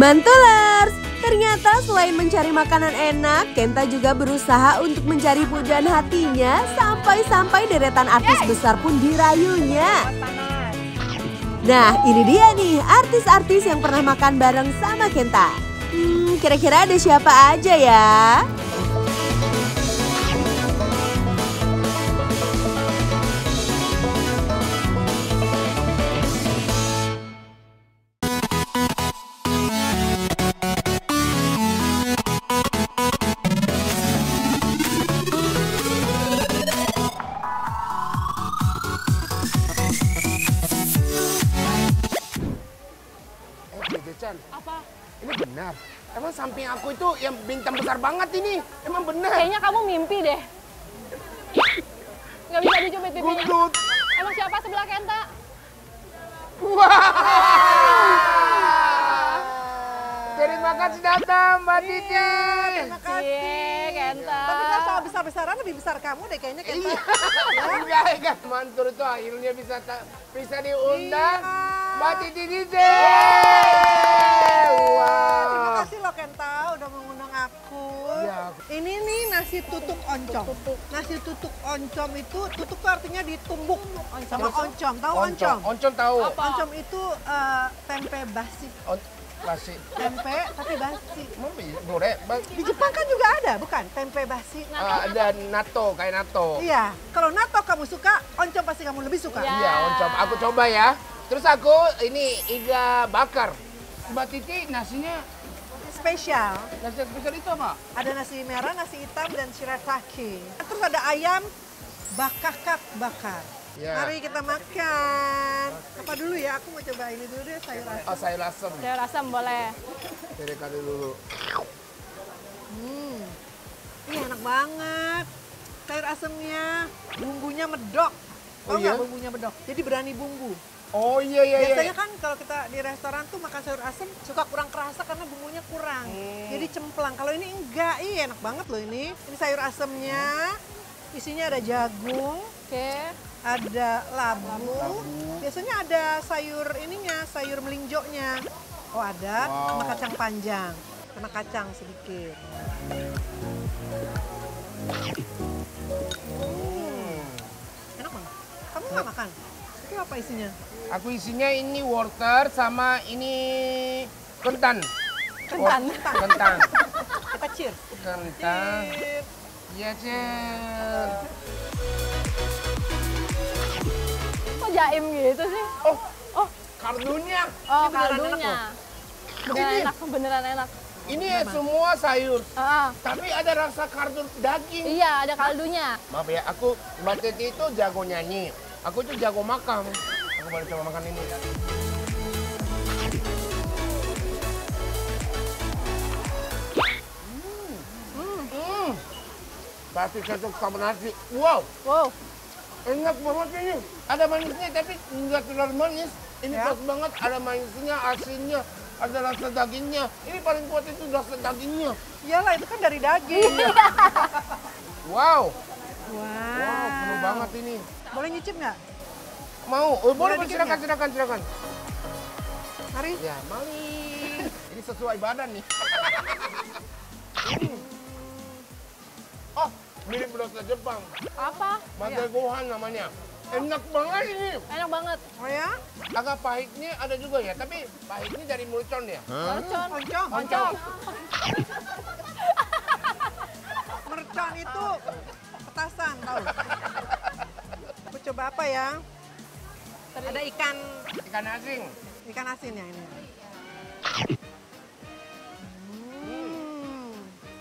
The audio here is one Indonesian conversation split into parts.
Mantulers! Ternyata selain mencari makanan enak, Kenta juga berusaha untuk mencari pujaan hatinya sampai-sampai deretan artis besar pun dirayunya. Nah, ini dia nih artis-artis yang pernah makan bareng sama Kenta. Hmm, kira-kira ada siapa aja ya? Apa? ini benar. Emang samping aku itu yang bintang besar banget ini. Emang benar. Kayaknya kamu mimpi deh. Nggak bisa dicubit pipinya. Gundut. Emang siapa sebelah Kenta? Terima kasih datang, Mbak Titi. Cie, Kenta. Tapi kalau soal besar-besaran lebih besar kamu deh kayaknya kita. Iya, enggak, enggak. Mantul itu akhirnya bisa bisa diundang. Iya. Mbak Titi. Terima Wow. kasih loh Kenta udah mengundang aku. Iya. Ini nih nasi tutuk oncom. Nasi tutuk oncom itu tutuk tuh artinya ditumbuk sama oncom. Tahu oncom? Oncom tahu. Oncom itu eh, tempe basi. On kasih. Tempe tapi basi. Ba- Di Jepang kan juga ada, bukan? Tempe basi. Ah, ada nato, kayak nato. Iya, kalau nato kamu suka, oncom pasti kamu lebih suka. Iya. Iya, oncom. Aku coba ya. Terus aku ini iga bakar. Mbak Titi nasinya Spesial. nasi spesial itu apa? Ada nasi merah, nasi hitam, dan shirataki. Terus ada ayam bakakak bakar. Ya. Mari kita makan. Apa dulu ya? Aku mau coba ini dulu deh sayur asam. Oh, sayur asam. Sayur asam boleh. Dari kali dulu. Hmm. Ini enak banget. Sayur asamnya, bumbunya medok. Tahu Oh iya? bumbunya medok? Jadi berani bumbu. Oh iya iya iya. Biasanya kan kalau kita di restoran tuh makan sayur asam suka kurang kerasa karena bumbunya kurang. Hmm. Jadi cemplang. Kalau ini enggak, ih enak banget loh ini. Ini sayur asamnya, isinya ada jagung, Oke. ada labu. Labu. Biasanya ada sayur ininya, sayur melinjoknya. Oh ada, sama Wow. kacang panjang. Kena kacang sedikit. Apa isinya? Aku isinya ini water sama ini kentan. Kentan. Wah, Kentang. Kita cheers. Kentang. Cheers. Iya, Cel. Kok jaim gitu sih? Oh, Oh, kaldunya. oh Ini beneran enak kaldunya. loh. Beneran Ini. enak, beneran enak. Ini semua sayur, Ah, tapi ada rasa kardus daging. iya, ada kaldunya. Maaf ya, aku Mbak Titi itu jago nyanyi. Aku tuh jago makan. Aku boleh coba makan ini. Hmm. Hmm. Pasti cocok sama nasi. Wow, Wow, enak banget ini. Ada manisnya tapi nggak terlalu manis. Ini Ya. pas banget, ada manisnya, asinnya, ada rasa dagingnya. Ini paling kuat itu rasa dagingnya. Iyalah itu kan dari daging. Wow, Wow. wow, penuh banget ini. Boleh nyicip nggak? Mau? Oh, boleh, Boleh silakan, silakan, silakan. Mari. Ya, mari. Ini sesuai badan nih. Hmm. Oh, mirip bahasa Jepang. apa? Mantel gohan namanya. Enak banget ini. Enak banget. Oh ya? Agak pahitnya ada juga ya, tapi pahitnya dari mercon ya. Mercon. Oncom. Oncom. Mercon itu petasan tahu. Coba apa ya? Ada ikan Ikan asin. ikan asin ya ini. Hmm.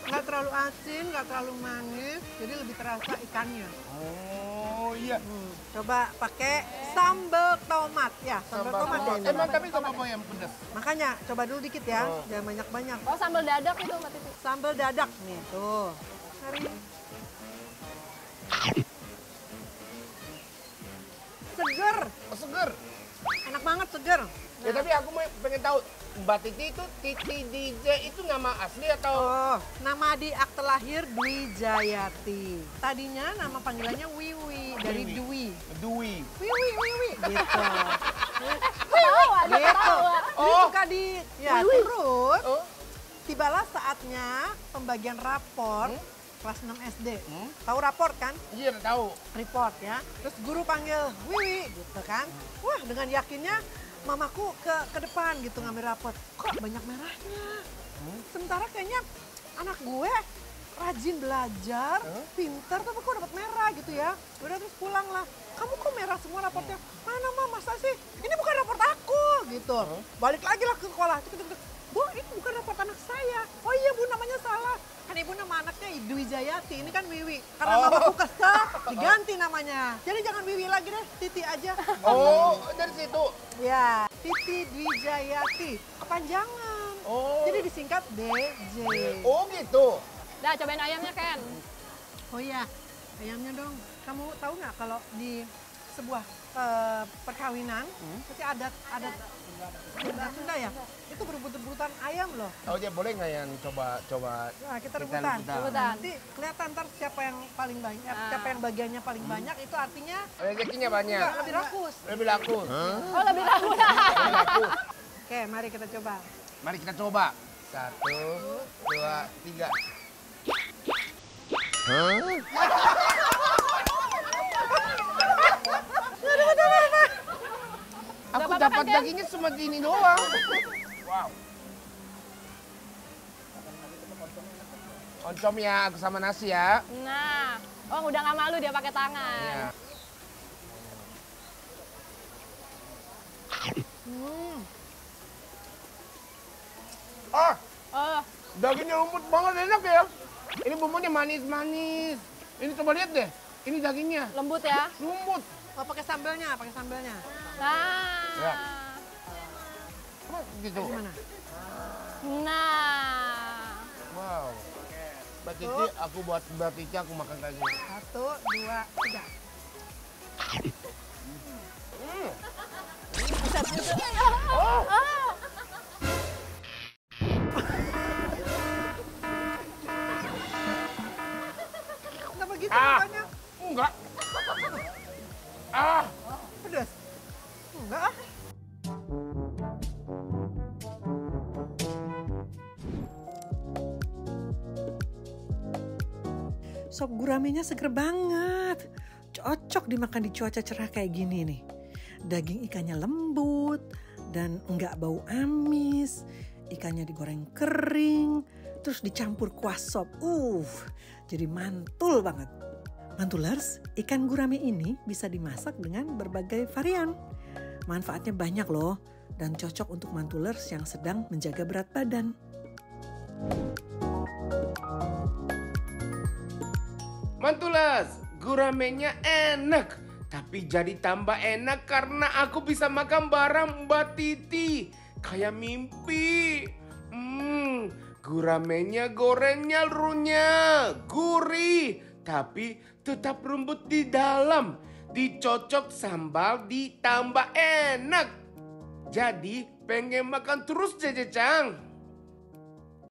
Nggak terlalu asin, nggak terlalu manis, jadi lebih terasa ikannya. Oh iya. Hmm. Coba pakai sambal tomat ya, sambal, Sambal tomat ya tomat. ini. Emang tapi nggak apa-apa yang pedas. Makanya coba dulu dikit ya, Oh. jangan banyak-banyak. Oh, sambal dadak itu, Mbak Titi. Sambal dadak nih, tuh. Mari. Seger, Oh, seger. enak banget seger. Ya tapi aku mau pengen tahu Mbak Titi itu Titi DJ itu nama asli atau Oh, nama di akte lahir Dwi Jayati. Tadinya nama panggilannya Wiwi dari Wiwi. Dwi. Dwi? Wiwi, Wiwi, gitu. Gitu. Oh. suka di ya wih. terus Oh. tibalah saatnya pembagian raport Hmm? Kelas 6 SD. Hmm? Tahu raport kan? Iya, tahu. report ya. Terus guru panggil Wiwi gitu kan. Wah dengan yakinnya mamaku ke ke depan gitu ngambil raport. Kok banyak merahnya? Sementara kayaknya anak gue rajin belajar, Huh? pinter, tapi kok dapat merah gitu ya. Udah terus pulang lah. Kamu kok merah semua raportnya? Mana mama, masa sih? Ini bukan raport aku gitu. Balik lagi lah ke sekolah. Tuk, tuk, tuk. Bu, ini bukan raport anak saya. Oh iya bu, namanya salah. Kan ibu nama anaknya Dwi Jayati, ini kan Wiwi. Karena Oh. mamaku kesel, diganti namanya. Jadi jangan Wiwi lagi deh, Titi aja. Oh, dari situ. Ya, Titi Dwi Jayati. Kepanjangan. Oh. Jadi disingkat DJ. Oh, gitu. Dah, cobain ayamnya, Ken. Oh iya, ayamnya dong. Kamu tahu nggak kalau di sebuah eh, perkawinan, pasti adat adat Sunda, Sunda ya, itu berebut-rebutan ayam loh. Oh, ya boleh nggak yang coba coba Nah, kita Kita rebutan. Nanti kelihatan ntar siapa yang paling banyak, Ah. siapa yang bagiannya paling banyak itu artinya rezekinya banyak. nggak lebih rakus. Lebih laku. Oh, lebih laku. Lebih laku. Oke, mari kita coba. Mari kita coba. Satu, dua, tiga. Aku dagingnya cuma gini doang. Wow. Oncom ya, aku sama nasi ya. Nah, oh udah nggak malu dia pakai tangan. Iya. Hmm, Ah, Oh, dagingnya lembut banget enak ya. Ini bumbunya manis-manis. Ini coba lihat deh. Ini dagingnya lembut ya. lembut. oh pakai sambelnya, pakai sambelnya. Nah. Ya. Gitu? Gimana? Nah. Wow. Mbak Titi, aku buat Mbak Titi aku makan kayak gini. Satu, dua, tiga. Hmm. Kenapa Sop guramenya seger banget. Cocok dimakan di cuaca cerah kayak gini nih. Daging ikannya lembut dan enggak bau amis. Ikannya digoreng kering, terus dicampur kuah sop. Uh, jadi mantul banget. Mantulers, ikan gurame ini bisa dimasak dengan berbagai varian. Manfaatnya banyak loh dan cocok untuk mantulers yang sedang menjaga berat badan. Mantulas, guramenya enak. Tapi jadi tambah enak karena aku bisa makan barang Mbak Titi. Kayak mimpi. Hmm, guramenya gorengnya runyah, gurih. Tapi tetap lembut di dalam. Dicocok sambal ditambah enak. Jadi pengen makan terus Cece Cang.